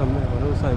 寒いほどうるさい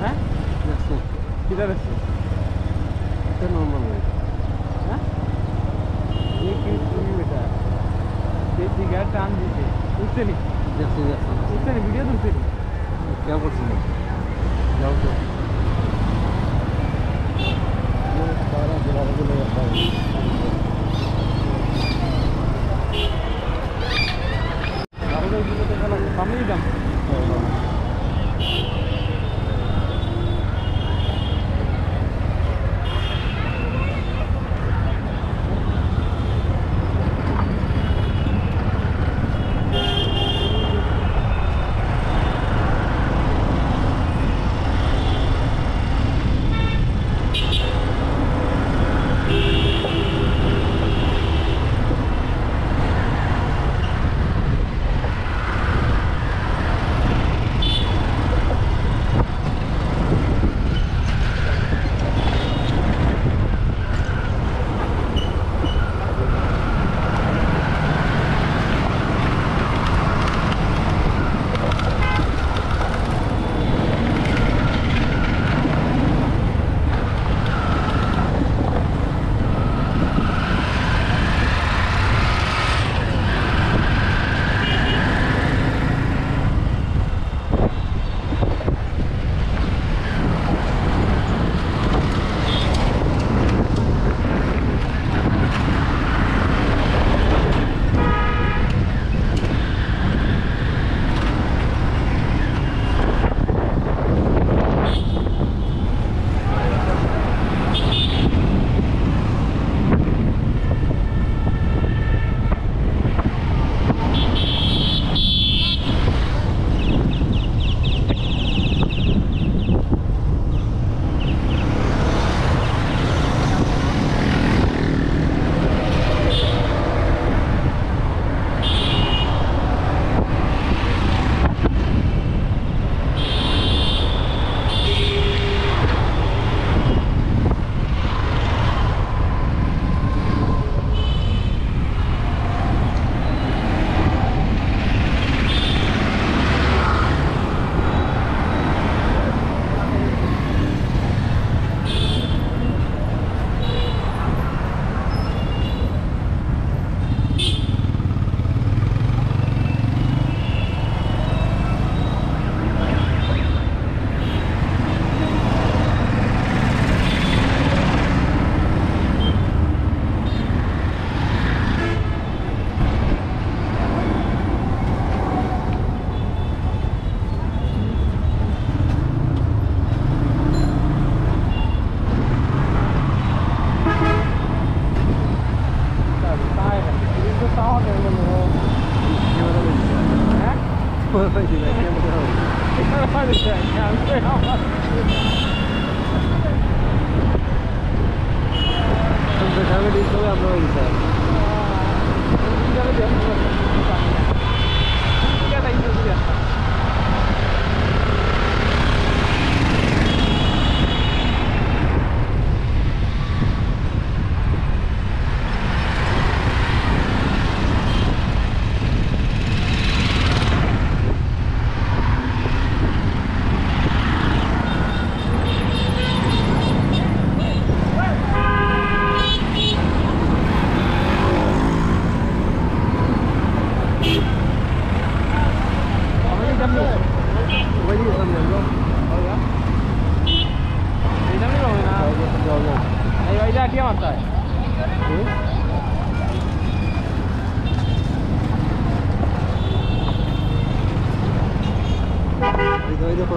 হ্যাঁ দেখছো কিটা দেখছো এটা নর্মাল হয়ে হ্যাঁ ये की তুমি বেটা এই দিঘা টান দিতে উঠছে নি দেখছি দেখছি উঠছে নি ভিডিও তুলছে নি क्या করছি না যাও তো a mãe, velho.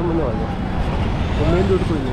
vamos lá, olha. Comendo tudo.